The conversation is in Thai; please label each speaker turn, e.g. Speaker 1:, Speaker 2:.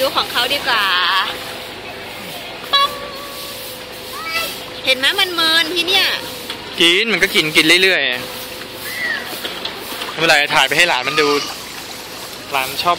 Speaker 1: ดูของเขาดีกว่า เห็นไหมมันเมินที่เนี่ย
Speaker 2: กินมันก็กินกินเรื่อยๆไม่เป็นไรถ่ายไปให้หลานมันดู หลานชอบ